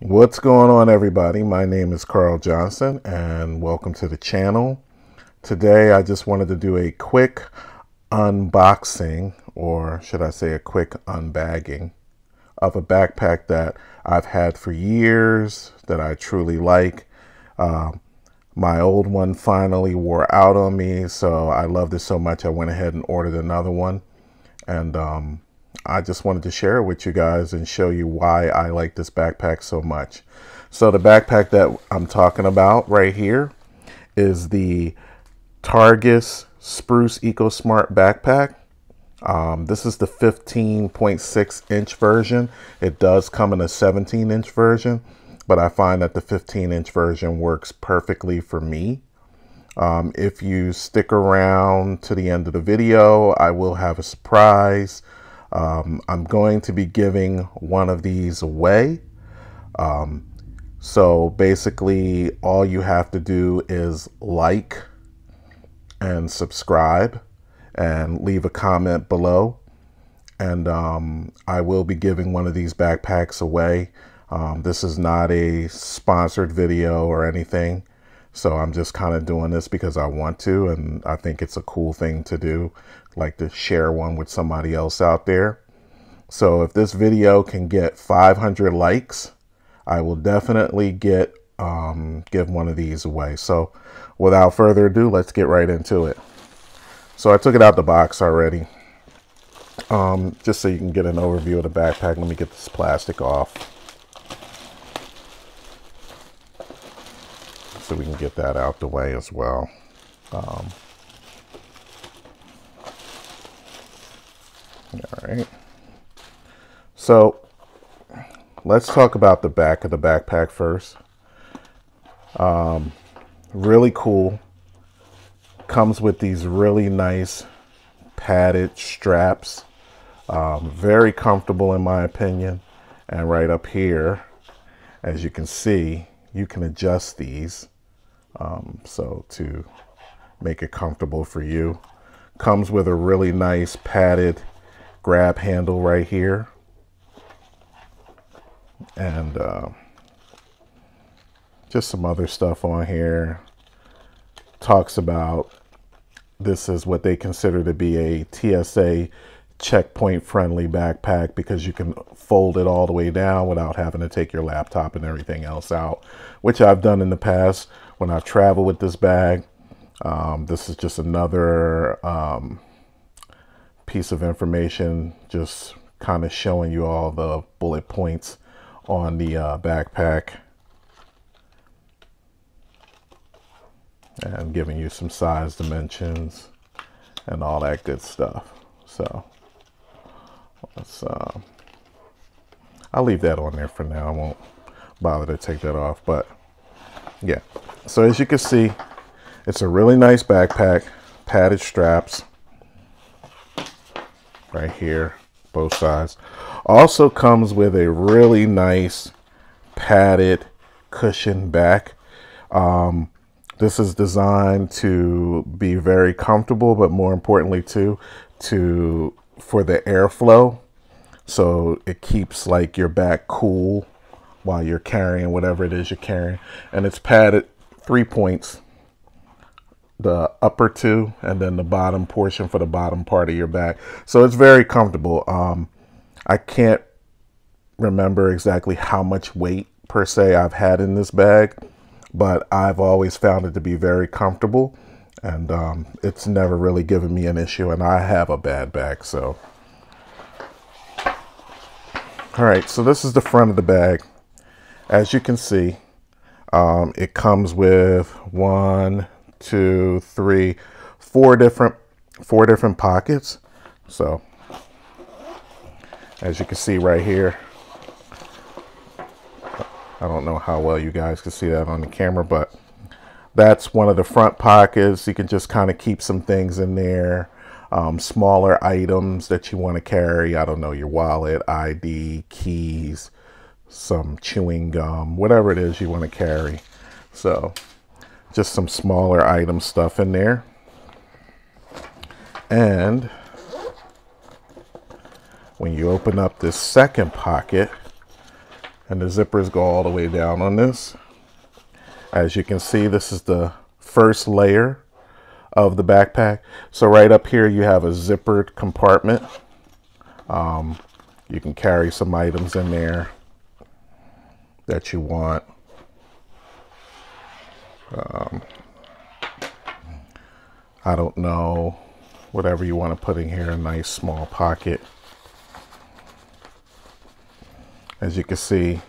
What's going on everybody? My name is Carl Johnson and welcome to the channel. Today I just wanted to do a quick unboxing or should I say a quick unbagging of a backpack that I've had for years that I truly like. Uh, my old one finally wore out on me so I loved it so much I went ahead and ordered another one and um, I just wanted to share it with you guys and show you why I like this backpack so much. So the backpack that I'm talking about right here is the Targus Spruce EcoSmart backpack. Um, this is the 15.6 inch version. It does come in a 17 inch version, but I find that the 15 inch version works perfectly for me. Um, if you stick around to the end of the video, I will have a surprise. Um, I'm going to be giving one of these away. Um, so basically, all you have to do is like and subscribe and leave a comment below. And um, I will be giving one of these backpacks away. Um, this is not a sponsored video or anything. So I'm just kind of doing this because I want to, and I think it's a cool thing to do, like to share one with somebody else out there. So if this video can get 500 likes, I will definitely get um, give one of these away. So without further ado, let's get right into it. So I took it out the box already. Um, just so you can get an overview of the backpack. Let me get this plastic off. so we can get that out the way as well. Um, all right. So let's talk about the back of the backpack first. Um, really cool. Comes with these really nice padded straps. Um, very comfortable in my opinion. And right up here, as you can see, you can adjust these um, so to make it comfortable for you. Comes with a really nice padded grab handle right here. And uh, just some other stuff on here. Talks about this is what they consider to be a TSA checkpoint friendly backpack because you can fold it all the way down without having to take your laptop and everything else out, which I've done in the past when I travel with this bag. Um, this is just another um, piece of information, just kind of showing you all the bullet points on the uh, backpack and giving you some size dimensions and all that good stuff. So let's, uh, I'll leave that on there for now. I won't bother to take that off, but yeah, so as you can see, it's a really nice backpack, padded straps right here, both sides. Also comes with a really nice padded cushion back. Um, this is designed to be very comfortable, but more importantly too, to for the airflow. So it keeps like your back cool while you're carrying whatever it is you're carrying. And it's padded three points the upper two and then the bottom portion for the bottom part of your back. So it's very comfortable. Um, i can't remember exactly how much weight per se i've had in this bag but i've always found it to be very comfortable and um, it's never really given me an issue and i have a bad back so. All right so this is the front of the bag. As you can see um, it comes with one, two, three, four different four different pockets. So as you can see right here, I don't know how well you guys can see that on the camera, but that's one of the front pockets. You can just kind of keep some things in there. Um, smaller items that you want to carry. I don't know, your wallet, ID, keys, some chewing gum, whatever it is you want to carry. So just some smaller item stuff in there. And when you open up this second pocket, And the zippers go all the way down on this. As you can see, this is the first layer of the backpack. So right up here, you have a zippered compartment. Um, you can carry some items in there that you want. Um, I don't know, whatever you want to put in here, a nice small pocket. As you can see,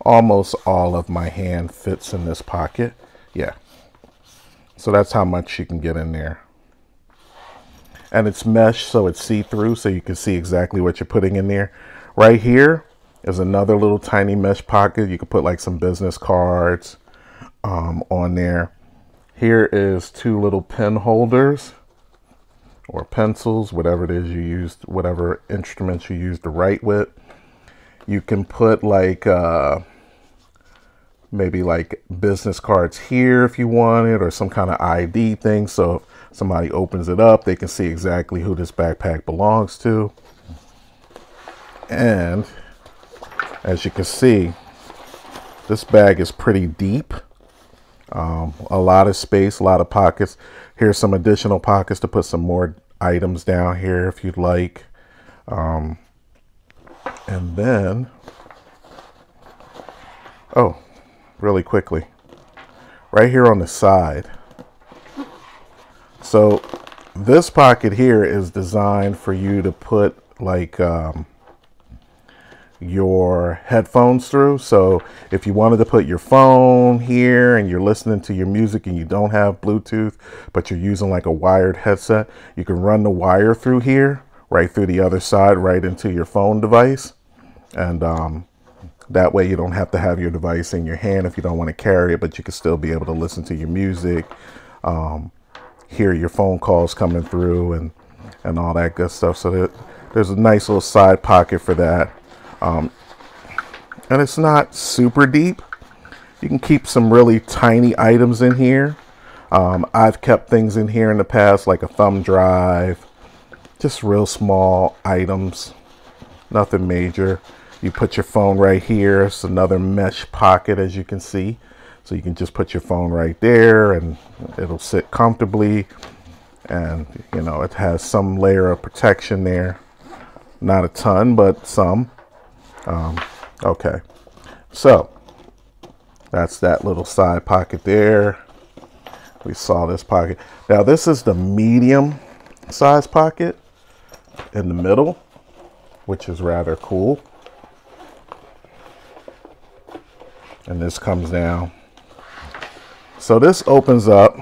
almost all of my hand fits in this pocket. Yeah. So that's how much you can get in there. And it's mesh, so it's see-through, so you can see exactly what you're putting in there. Right here is another little tiny mesh pocket. You can put like some business cards um, on there. Here is two little pen holders or pencils, whatever it is you use, whatever instruments you use to write with. You can put like uh, maybe like business cards here if you want it or some kind of ID thing. So if somebody opens it up, they can see exactly who this backpack belongs to. And as you can see, this bag is pretty deep. Um, a lot of space, a lot of pockets. Here's some additional pockets to put some more items down here if you'd like. Um, and then, oh, really quickly, right here on the side. So this pocket here is designed for you to put like um, your headphones through. So if you wanted to put your phone here and you're listening to your music and you don't have Bluetooth, but you're using like a wired headset, you can run the wire through here, right through the other side, right into your phone device. And um, that way you don't have to have your device in your hand if you don't want to carry it, but you can still be able to listen to your music, um, hear your phone calls coming through and, and all that good stuff. So that, there's a nice little side pocket for that. Um, and it's not super deep. You can keep some really tiny items in here. Um, I've kept things in here in the past, like a thumb drive, just real small items, nothing major. You put your phone right here. It's another mesh pocket, as you can see. So you can just put your phone right there and it'll sit comfortably. And, you know, it has some layer of protection there. Not a ton, but some. Um, okay, so that's that little side pocket there. We saw this pocket. Now this is the medium size pocket in the middle, which is rather cool. And this comes down. So this opens up.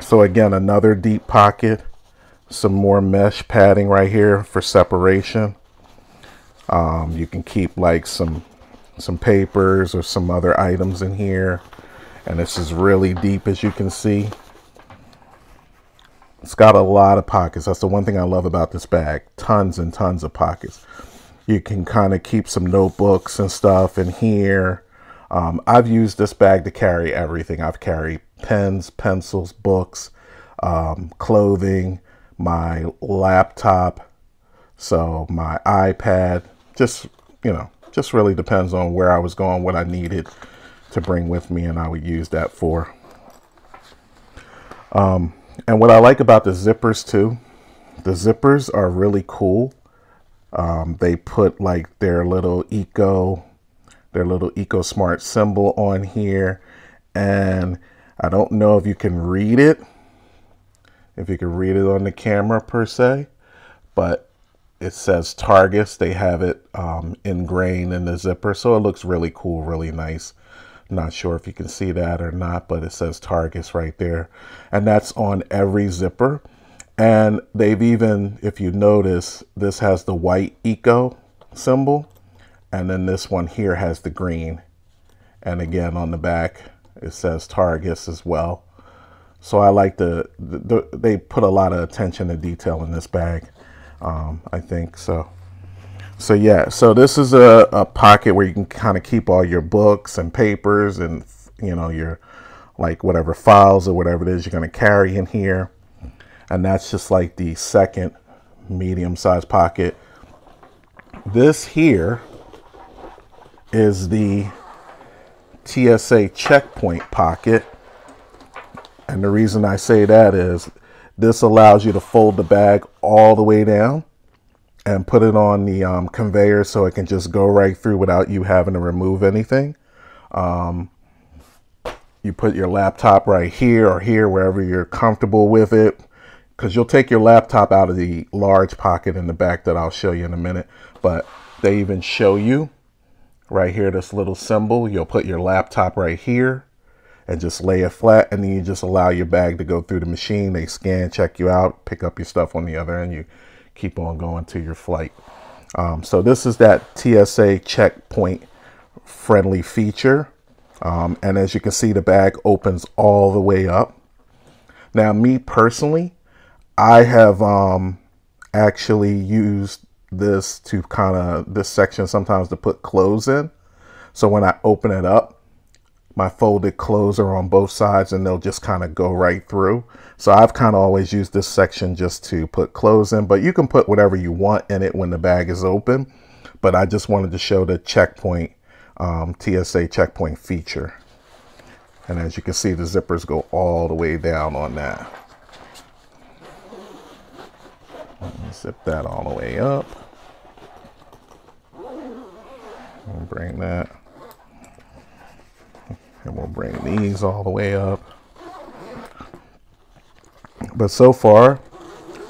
So again, another deep pocket, some more mesh padding right here for separation. Um, you can keep like some some papers or some other items in here. And this is really deep as you can see. It's got a lot of pockets. That's the one thing I love about this bag. Tons and tons of pockets. You can kind of keep some notebooks and stuff in here. Um, I've used this bag to carry everything. I've carried pens, pencils, books, um, clothing, my laptop, so my iPad, just, you know, just really depends on where I was going, what I needed to bring with me, and I would use that for. Um, and what I like about the zippers too, the zippers are really cool. Um, they put like their little eco, their little eco smart symbol on here. And I don't know if you can read it, if you can read it on the camera per se, but it says Targus. They have it um, ingrained in the zipper, so it looks really cool, really nice. Not sure if you can see that or not, but it says Targus right there. And that's on every zipper. And they've even, if you notice, this has the white eco symbol. And then this one here has the green. And again, on the back, it says Targus as well. So I like the, the, the they put a lot of attention to detail in this bag um, I think so. So yeah, so this is a, a pocket where you can kind of keep all your books and papers and you know your like whatever files or whatever it is you're going to carry in here. And that's just like the second medium sized pocket. This here is the TSA checkpoint pocket. And the reason I say that is this allows you to fold the bag all the way down and put it on the um, conveyor so it can just go right through without you having to remove anything. Um, you put your laptop right here or here, wherever you're comfortable with it, because you'll take your laptop out of the large pocket in the back that I'll show you in a minute. But they even show you right here, this little symbol. You'll put your laptop right here and just lay it flat. And then you just allow your bag to go through the machine. They scan, check you out, pick up your stuff on the other end. You keep on going to your flight. Um, so this is that TSA checkpoint friendly feature. Um, and as you can see, the bag opens all the way up. Now, me personally, I have um, actually used this to kind of this section sometimes to put clothes in. So when I open it up, my folded clothes are on both sides and they'll just kind of go right through. So I've kind of always used this section just to put clothes in, but you can put whatever you want in it when the bag is open. But I just wanted to show the checkpoint, um, TSA checkpoint feature. And as you can see, the zippers go all the way down on that. Zip that all the way up. We'll bring that. And we'll bring these all the way up. But so far,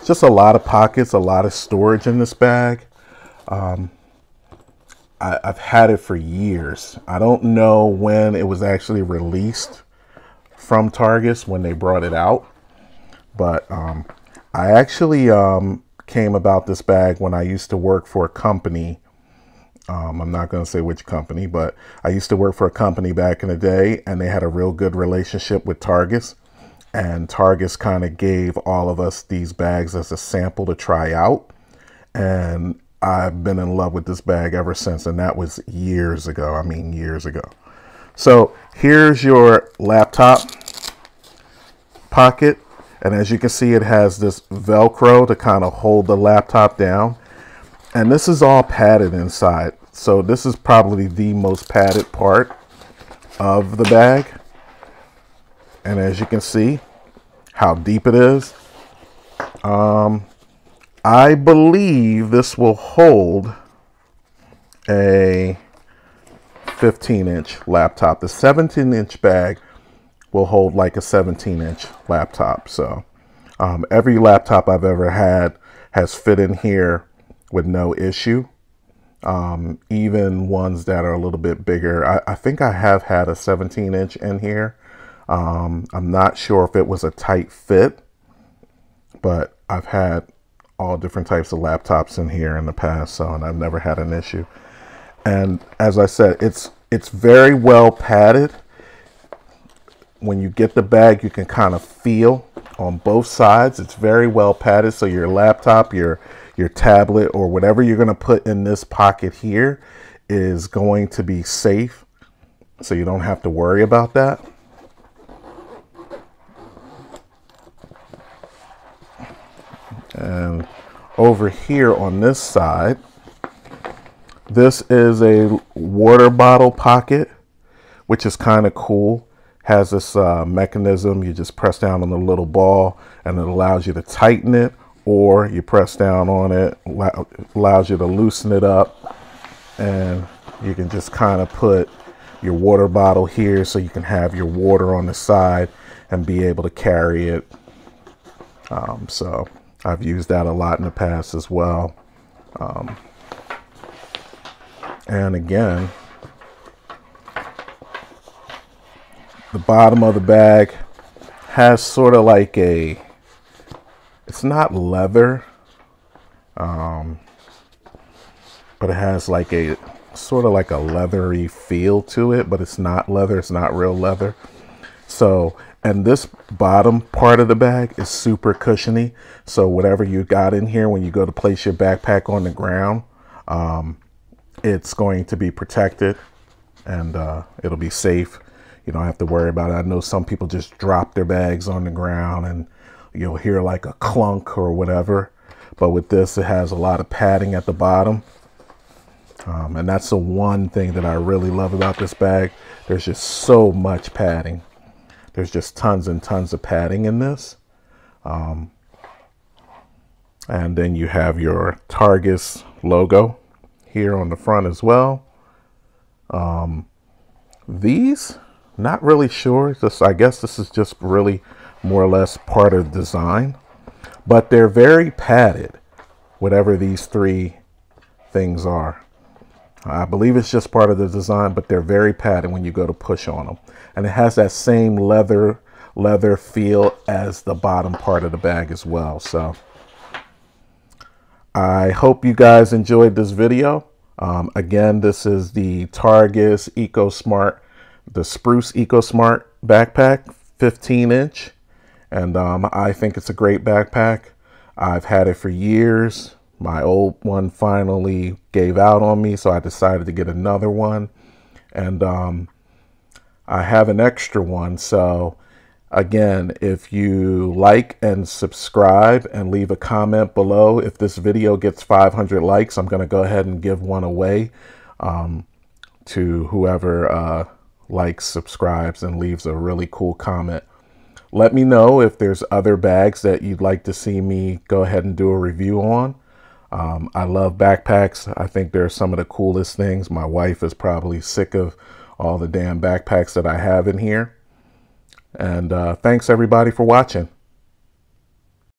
just a lot of pockets, a lot of storage in this bag. Um, I, have had it for years. I don't know when it was actually released from Targus when they brought it out, but um, I actually um, came about this bag when I used to work for a company. Um, I'm not going to say which company, but I used to work for a company back in the day, and they had a real good relationship with Targus. And Targus kind of gave all of us these bags as a sample to try out. And I've been in love with this bag ever since, and that was years ago. I mean, years ago. So here's your laptop pocket and as you can see, it has this Velcro to kind of hold the laptop down. And this is all padded inside. So this is probably the most padded part of the bag. And as you can see, how deep it is. Um, I believe this will hold a 15 inch laptop. The 17 inch bag will hold like a 17 inch laptop. So um, every laptop I've ever had has fit in here with no issue. Um, even ones that are a little bit bigger. I, I think I have had a 17 inch in here. Um, I'm not sure if it was a tight fit, but I've had all different types of laptops in here in the past, so and I've never had an issue. And as I said, it's it's very well padded when you get the bag, you can kind of feel on both sides. It's very well padded, so your laptop, your your tablet, or whatever you're going to put in this pocket here is going to be safe, so you don't have to worry about that. And over here on this side, this is a water bottle pocket, which is kind of cool has this uh, mechanism. You just press down on the little ball and it allows you to tighten it or you press down on it, allows you to loosen it up and you can just kind of put your water bottle here so you can have your water on the side and be able to carry it. Um, so I've used that a lot in the past as well. Um, and again, the bottom of the bag has sort of like a it's not leather um, but it has like a sort of like a leathery feel to it but it's not leather it's not real leather. So and this bottom part of the bag is super cushiony. So whatever you got in here when you go to place your backpack on the ground um, it's going to be protected and uh, it'll be safe. You don't have to worry about it. I know some people just drop their bags on the ground and you'll hear like a clunk or whatever. But with this, it has a lot of padding at the bottom. Um, and that's the one thing that I really love about this bag. There's just so much padding. There's just tons and tons of padding in this. Um, and then you have your Targus logo here on the front as well. Um, these, not really sure. This, I guess this is just really more or less part of the design. But they're very padded, whatever these three things are. I believe it's just part of the design, but they're very padded when you go to push on them. And it has that same leather leather feel as the bottom part of the bag as well. So I hope you guys enjoyed this video. Um, again, this is the Targus EcoSmart, the Spruce EcoSmart backpack, 15 inch. And um, I think it's a great backpack. I've had it for years. My old one finally gave out on me, so I decided to get another one. And um, I have an extra one, so Again, if you like and subscribe and leave a comment below, if this video gets 500 likes, I'm going to go ahead and give one away um, to whoever uh, likes, subscribes, and leaves a really cool comment. Let me know if there's other bags that you'd like to see me go ahead and do a review on. Um, I love backpacks. I think they're some of the coolest things. My wife is probably sick of all the damn backpacks that I have in here. And uh, thanks everybody for watching.